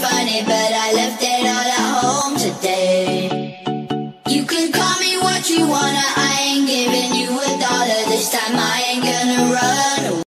funny, but I left it all at home today. You can call me what you wanna, I ain't giving you a dollar this time. I ain't gonna run.